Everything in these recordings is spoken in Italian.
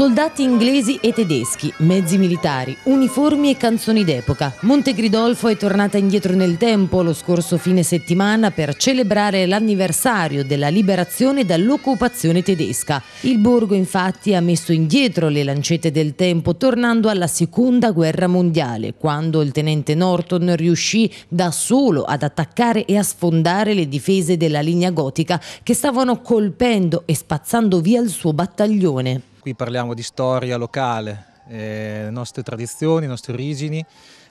Soldati inglesi e tedeschi, mezzi militari, uniformi e canzoni d'epoca. Monte Gridolfo è tornata indietro nel tempo lo scorso fine settimana per celebrare l'anniversario della liberazione dall'occupazione tedesca. Il borgo infatti ha messo indietro le lancette del tempo tornando alla seconda guerra mondiale, quando il tenente Norton riuscì da solo ad attaccare e a sfondare le difese della linea gotica che stavano colpendo e spazzando via il suo battaglione. Qui parliamo di storia locale, eh, le nostre tradizioni, le nostre origini,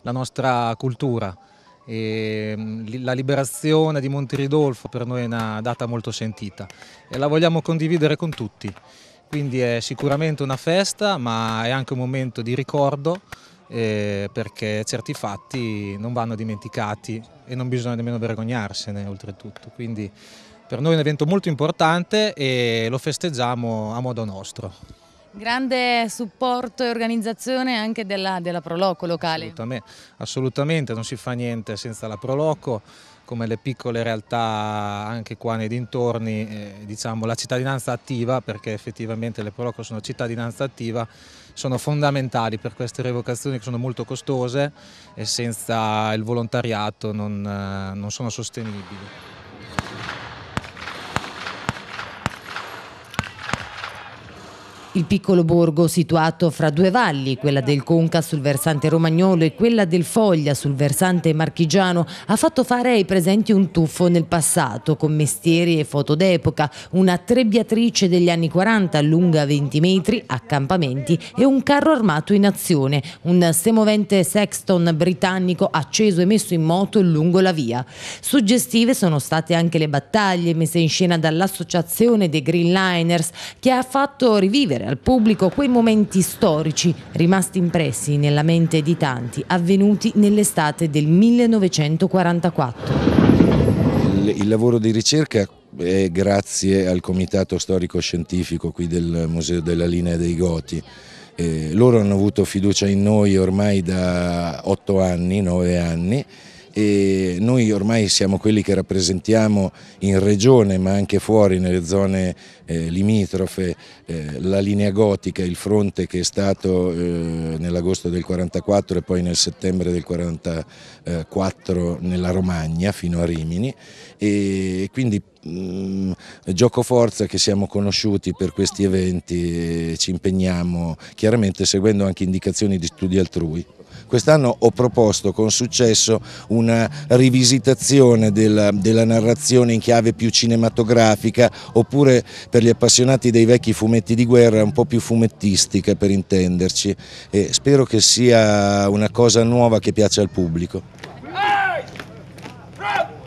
la nostra cultura. E mm, la liberazione di Monte Ridolfo per noi è una data molto sentita e la vogliamo condividere con tutti. Quindi è sicuramente una festa ma è anche un momento di ricordo eh, perché certi fatti non vanno dimenticati e non bisogna nemmeno vergognarsene oltretutto. Quindi per noi è un evento molto importante e lo festeggiamo a modo nostro. Grande supporto e organizzazione anche della, della Proloco locale. Assolutamente, assolutamente, non si fa niente senza la Proloco, come le piccole realtà anche qua nei dintorni, eh, diciamo la cittadinanza attiva, perché effettivamente le Proloco sono cittadinanza attiva, sono fondamentali per queste revocazioni che sono molto costose e senza il volontariato non, eh, non sono sostenibili. Il piccolo borgo situato fra due valli, quella del Conca sul versante romagnolo e quella del Foglia sul versante marchigiano, ha fatto fare ai presenti un tuffo nel passato con mestieri e foto d'epoca, una trebbiatrice degli anni 40 lunga 20 metri, accampamenti e un carro armato in azione, un semovente Sexton britannico acceso e messo in moto lungo la via. Suggestive sono state anche le battaglie messe in scena dall'associazione dei Green Liners che ha fatto rivivere rendere al pubblico quei momenti storici rimasti impressi nella mente di tanti, avvenuti nell'estate del 1944. Il, il lavoro di ricerca è grazie al comitato storico-scientifico qui del Museo della Linea dei Goti. Eh, loro hanno avuto fiducia in noi ormai da otto anni, nove anni e noi ormai siamo quelli che rappresentiamo in regione ma anche fuori nelle zone eh, limitrofe eh, la linea gotica, il fronte che è stato eh, nell'agosto del 44 e poi nel settembre del 44 nella Romagna fino a Rimini e quindi mm, gioco forza che siamo conosciuti per questi eventi ci impegniamo chiaramente seguendo anche indicazioni di studi altrui. Quest'anno ho proposto con successo una rivisitazione della, della narrazione in chiave più cinematografica oppure per gli appassionati dei vecchi fumetti di guerra un po' più fumettistica per intenderci e spero che sia una cosa nuova che piace al pubblico. Hey!